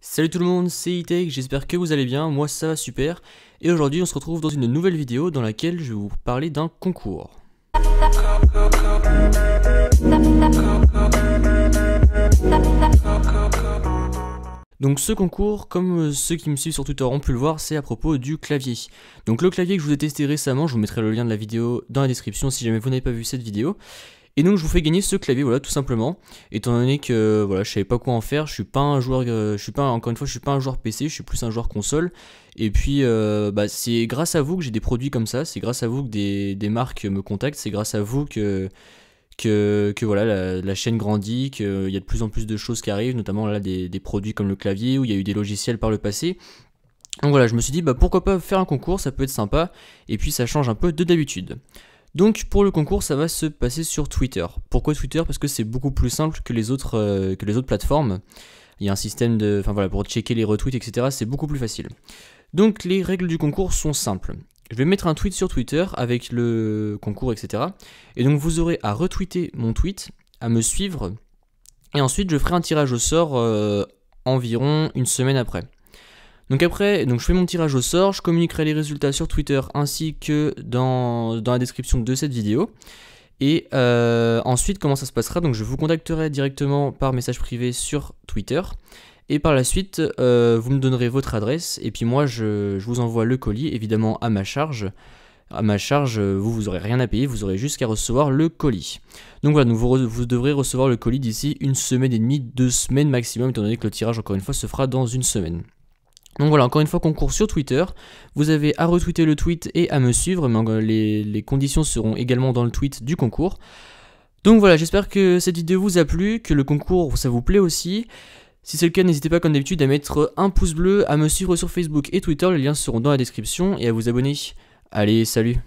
Salut tout le monde, c'est Itech, j'espère que vous allez bien, moi ça va super, et aujourd'hui on se retrouve dans une nouvelle vidéo dans laquelle je vais vous parler d'un concours. Donc ce concours, comme ceux qui me suivent sur Twitter ont pu le voir, c'est à propos du clavier. Donc le clavier que je vous ai testé récemment, je vous mettrai le lien de la vidéo dans la description si jamais vous n'avez pas vu cette vidéo. Et donc je vous fais gagner ce clavier, voilà, tout simplement. Étant donné que voilà, je savais pas quoi en faire, je suis pas un joueur, euh, je suis pas encore une fois, je un joueur PC, je suis plus un joueur console. Et puis euh, bah, c'est grâce à vous que j'ai des produits comme ça, c'est grâce à vous que des, marques me contactent, c'est grâce à vous que que, voilà la, chaîne grandit, qu'il y a de plus en plus de choses qui arrivent, notamment là des, des produits comme le clavier où il y a eu des logiciels par le passé. Donc voilà, je me suis dit bah pourquoi pas faire un concours, ça peut être sympa, et puis ça change un peu de d'habitude. Donc pour le concours, ça va se passer sur Twitter. Pourquoi Twitter? Parce que c'est beaucoup plus simple que les autres, euh, que les autres plateformes. Il y a un système de, enfin voilà, pour checker les retweets, etc. C'est beaucoup plus facile. Donc les règles du concours sont simples. Je vais mettre un tweet sur Twitter avec le concours, etc. Et donc vous aurez à retweeter mon tweet, à me suivre, et ensuite je ferai un tirage au sort euh, environ une semaine après. Donc après, donc je fais mon tirage au sort, je communiquerai les résultats sur Twitter ainsi que dans, la description de cette vidéo. Et euh, ensuite, comment ça se passera? Donc je vous contacterai directement par message privé sur Twitter. Et par la suite, euh, vous me donnerez votre adresse. Et puis moi, je, vous envoie le colis, évidemment à ma charge. À ma charge, vous, vous aurez rien à payer, vous aurez juste qu'à recevoir le colis. Donc voilà, vous, vous devrez recevoir le colis d'ici une semaine et demie, deux semaines maximum, étant donné que le tirage, encore une fois, se fera dans une semaine. Donc voilà, encore une fois, concours sur Twitter. Vous avez à retweeter le tweet et à me suivre, mais les, conditions seront également dans le tweet du concours. Donc voilà, j'espère que cette vidéo vous a plu, que le concours ça vous plaît aussi. Si c'est le cas, n'hésitez pas comme d'habitude à mettre un pouce bleu, à me suivre sur Facebook et Twitter, les liens seront dans la description, et à vous abonner. Allez, salut